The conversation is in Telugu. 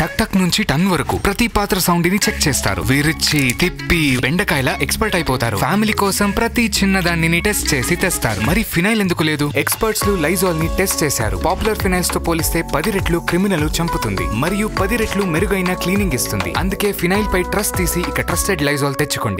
టక్ టక్ నుంచి టన్ వరకు ప్రతి పాత్ర సౌండ్ని చెక్ చేస్తారు. విరిచి తిప్పి బెండకాయల ఎక్స్పర్ట్ అయిపోతారు. ఫ్యామిలీ కోసం ప్రతి చిన్నదాన్ని టెస్ట్ చేసి తెస్తారు. మరి ఫినైల్ ఎందుకు లేదు? ఎక్స్పర్ట్స్ లైజాల్ని టెస్ట్ చేశారు. పాపులర్ ఫినైల్స్తో పోలిస్తే పది రెట్లు క్రిమినల్ చంపుతుంది. మరియు పది రెట్లు మెరుగైన క్లీనింగ్ ఇస్తుంది. అందుకే ఫినైల్ పై ట్రస్ట్ తీసి ఇక ట్రస్టెడ్ లైజాల్ తెచ్చుకోండి.